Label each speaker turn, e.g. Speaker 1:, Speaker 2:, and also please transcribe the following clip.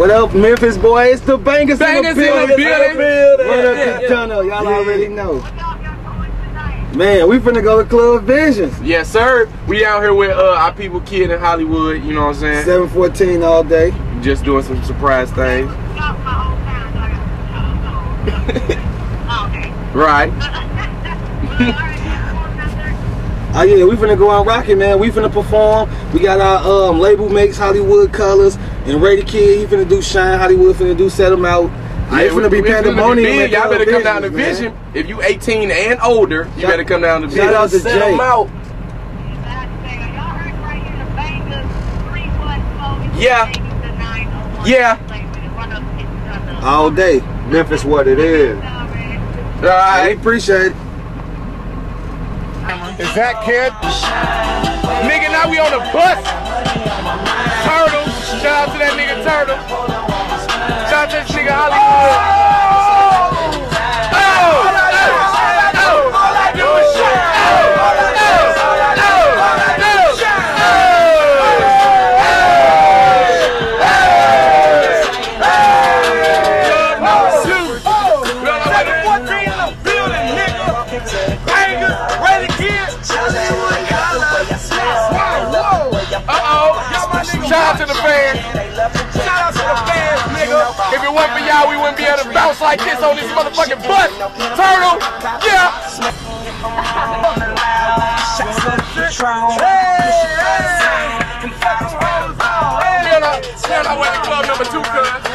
Speaker 1: What up, Memphis boys? The bangers,
Speaker 2: Bangers
Speaker 1: in the
Speaker 2: in the
Speaker 1: building.
Speaker 2: building.
Speaker 1: What up,
Speaker 2: Yeah, yeah.
Speaker 1: Tunnel? Y'all already know. Man, we finna go to Club Visions.
Speaker 2: Yes, sir. We out here with uh, our people kid in Hollywood. You know what I'm saying?
Speaker 1: 714 all day.
Speaker 2: Just doing some surprise things. Right.
Speaker 1: Oh yeah, we finna go out rocking, man. We finna perform. We got our um, label makes Hollywood colors, and Ray the Kid, he finna do Shine Hollywood, finna do Set 'em Out. I ain't
Speaker 2: we-
Speaker 1: finna be pandemonium. at
Speaker 2: Y'all better come down to
Speaker 1: man.
Speaker 2: Vision. If you 18 and older, you better come down to Vision.
Speaker 1: shout out to
Speaker 2: Set
Speaker 1: Jay.
Speaker 2: out. Yeah. Yeah.
Speaker 1: All day.
Speaker 3: Memphis, what it is.
Speaker 2: All
Speaker 1: I appreciate it.
Speaker 3: Is that kid?
Speaker 2: Nigga, now we on the bus. Shout out to the fans. Shout out to the fans, nigga. If it wasn't for y'all, we wouldn't be able to bounce like this on this motherfucking bus. Turtle, yeah. Two, cuz.